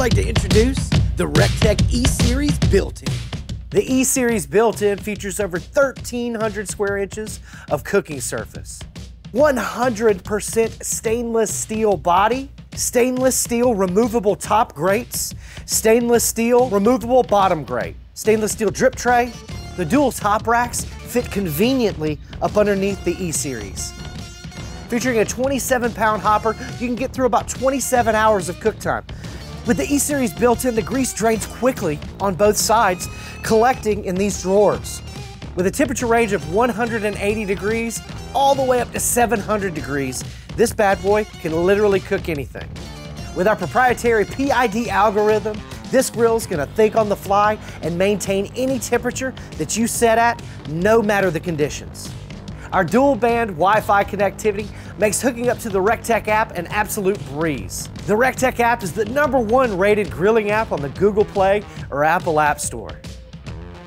like to introduce the recteq E-Series built-in. The E-Series built-in features over 1,300 square inches of cooking surface. 100% stainless steel body, stainless steel removable top grates, stainless steel removable bottom grate, stainless steel drip tray. The dual top racks fit conveniently up underneath the E-Series. Featuring a 27 pound hopper, you can get through about 27 hours of cook time. With the E-Series built in, the grease drains quickly on both sides, collecting in these drawers. With a temperature range of 180 degrees all the way up to 700 degrees, this bad boy can literally cook anything. With our proprietary PID algorithm, this grill is gonna think on the fly and maintain any temperature that you set at, no matter the conditions. Our dual band Wi-Fi connectivity makes hooking up to the recteq app an absolute breeze. The recteq app is the number one rated grilling app on the Google Play or Apple App Store.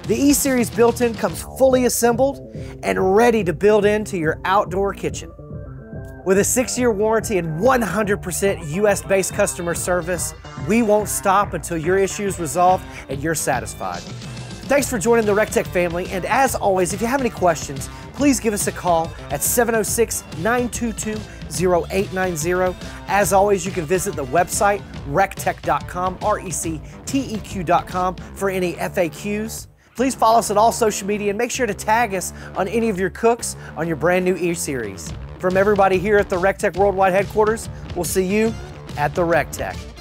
The E-Series built-in comes fully assembled and ready to build into your outdoor kitchen. With a six-year warranty and 100% US-based customer service, we won't stop until your issue is resolved and you're satisfied. Thanks for joining the recteq family, and as always, if you have any questions, please give us a call at 706 922 0890. As always, you can visit the website recteq.com, R E C T E Q.com, for any FAQs. Please follow us on all social media and make sure to tag us on any of your cooks on your brand new E series. From everybody here at the recteq Worldwide headquarters, we'll see you at the recteq.